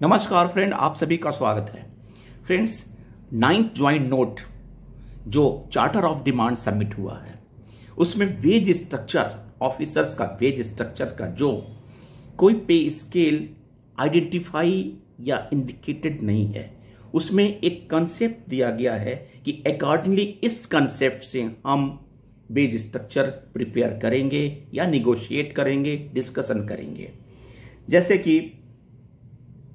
नमस्कार फ्रेंड, आप सभी का स्वागत है। फ्रेंड्स नाइन्थ ज्वाइंट नोट जो चार्टर ऑफ़ डिमांड सबमिट हुआ है, उसमें वेज स्ट्रक्चर ऑफिसर्स का वेज स्ट्रक्चर का जो कोई पे स्केल आइडेंटिफाई या इंडिकेटेड नहीं है, उसमें एक कंसेप्ट दिया गया है कि अकॉर्डिंगली इस कंसेप्ट से हम बेज स्ट्रक्चर प्रिपेयर करेंगे या निगोशिएट करेंगे डिस्कशन करेंगे। जैसे कि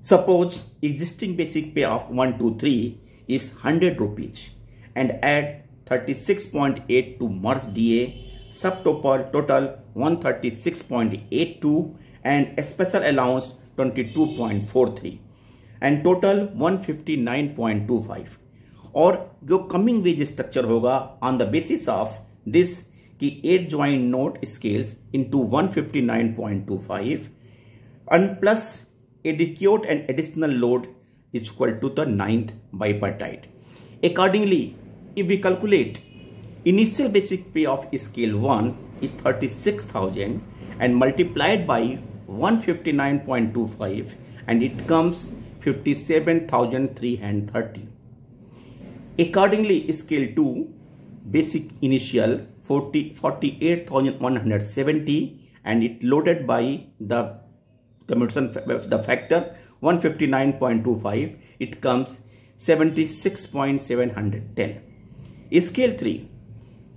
suppose existing basic pay of one two three is hundred rupees and add thirty six point eight two merge D A sub total total one thirty six point eight two and special allowance twenty two point four three and total one fifty nine point two five और जो coming veg structure होगा on the basis of this की at joint note scales into 159.25 and plus adequate and additional load is equal to the ninth bipartite. Accordingly, if we calculate initial basic pay of scale 1 is 36,000 and multiplied by 159.25 and it comes 57,330. Accordingly, scale 2 basic initial 40 48,170 and it loaded by the commutation the factor 159.25 it comes 76.710 scale 3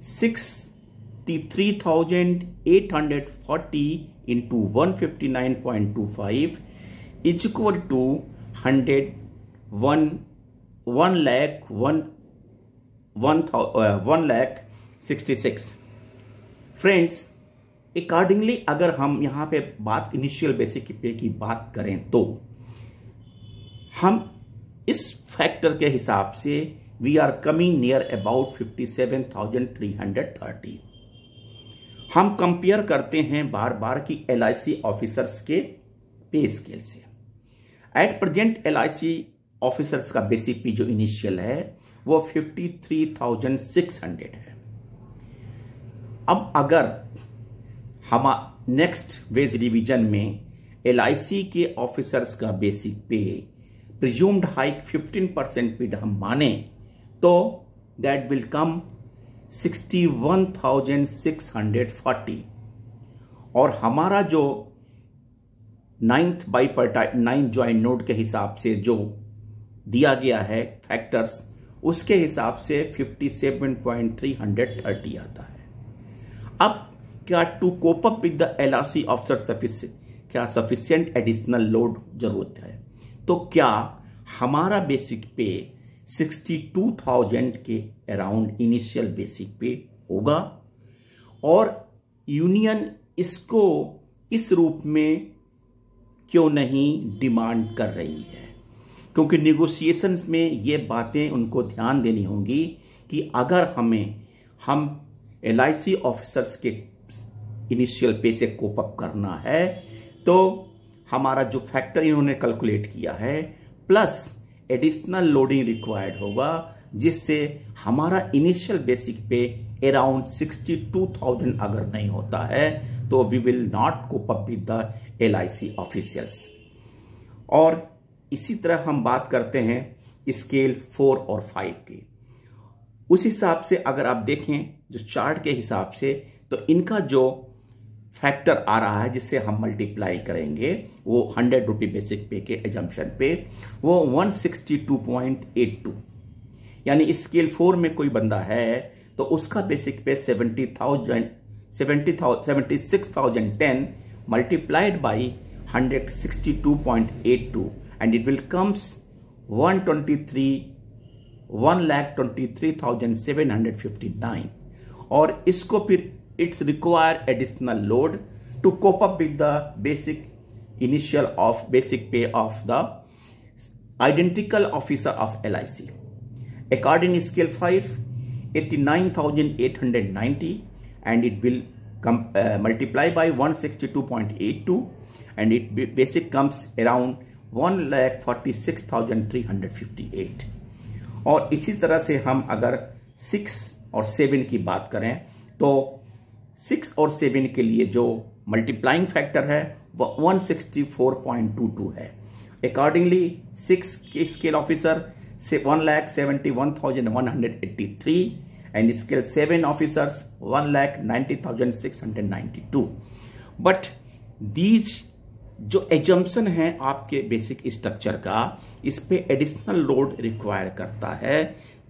63840 into 159.25 is equal to 101 1 lakh 1 uh, 1 lakh 66 friends accordingly अगर हम यहाँ पे बात initial basic पे की बात करें तो हम इस फैक्टर के हिसाब से we are coming near about fifty seven thousand three hundred thirty हम कंपेयर करते हैं बार बार की एलआईसी ऑफिसर्स के पे स्केल से। एट प्रेजेंट एलआईसी ऑफिसर्स का बेसिक पी जो इनिशियल है वो 53,600 है। अब अगर हम नेक्स्ट वेज रिवीजन में एलआईसी के ऑफिसर्स का basic pay presumed hike 15 percent पे हम माने तो दैट विल कम 61,640 और हमारा जो नाइन्थ बाई पर नाइन्थ ज्वाइंट नोड के हिसाब से जो दिया गया है फैक्टर्स उसके हिसाब से 57.330 आता है। अब क्या to cope up with the LRC officer sufficient क्या सफिशियंट एडिशनल लोड ज़रूरत है? तो क्या हमारा बेसिक पे 62,000 के अराउंड इनिशियल बेसिक पे होगा? और यूनियन इसको इस रूप में क्यों नहीं डिमांड कर रही है? क्योंकि निगोशिएशन में ये बातें उनको ध्यान देनी होंगी कि अगर हमें हम एल ऑफिसर्स के इनिशियल पे से कोप अप करना है तो हमारा जो फैक्टर इन्होंने कैलकुलेट किया है प्लस एडिशनल लोडिंग रिक्वायर्ड होगा जिससे हमारा इनिशियल बेसिक पे अराउंड 62,000 अगर नहीं होता है तो we will not cope up with the LIC officials और इसी तरह हम बात करते हैं स्केल फोर और फाइव की। उस हिसाब से अगर आप देखें जो चार्ट के हिसाब से तो इनका जो फैक्टर आ रहा है जिससे हम मल्टीप्लाई करेंगे वो हंड्रेड रुपी बेसिक पे के एजम्पन पे वो one sixty two point eight two यानी स्केल फोर में कोई बंदा है तो उसका basic pay seventy thousand seventy seventy six thousand ten multiplied by hundred sixty two point eight two and it will comes 123 1 lakh 23,759 और इसको फिर it's require additional load to cope up with the basic initial of basic pay of the identical officer of LIC. According to scale 5, 89,890 and it will come, uh, multiply by 162.82 and it basic comes around one lakh forty six thousand three hundred fifty eight और इसी तरह से हम अगर six और seven की बात करें तो सिक्स और सेवन के लिए जो मल्टीप्लाइंग फैक्टर है वो one sixty four point two two है। Accordingly six scale officer say 1 lakh 71,183 and scale 7 officers 1 lakh 90,692 but these जो एजम्पन है आपके बेसिक स्ट्रक्चर का इस पे एडिशनल लोड रिक्वायर करता है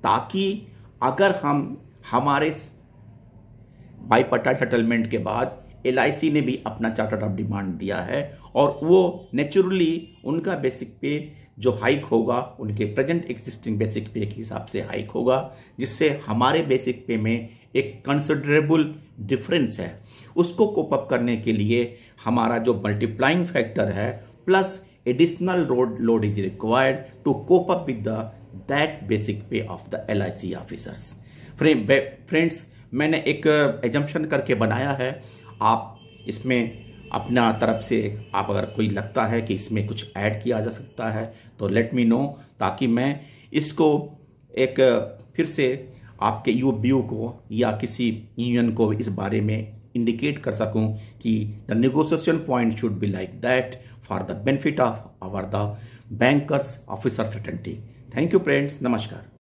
ताकि अगर हम हमारे बाईपटा सेटलमेंट के बाद एलआईसी ने भी अपना चार्टर ऑफ़ डिमांड दिया है और वो नेचुरली उनका बेसिक पे जो हाइक होगा, उनके प्रेजेंट एग्जिस्टिंग बेसिक पे के हिसाब से हाइक होगा, जिससे हमारे बेसिक पे में एक कंसिडरेबल डिफरेंस है। उसको कोप अप करने के लिए हमारा जो मल्टीप्लाइंग फैक्टर है plus additional road load is required to cope up with that basic pay of the L I C officers friends मैंने एक एजम्पन करके बनाया है। आप इसमें अपना तरफ़ से, आप अगर कोई लगता है कि इसमें कुछ ऐड किया जा सकता है तो लेट मी नो ताकि मैं इसको एक, फिर से आपके यू व्यू को या किसी यूनियन को इस बारे में इंडिकेट कर सकूँ कि the negotiation point should be like that for the benefit of our the bankers officer fraternity thank you friends नमस्कार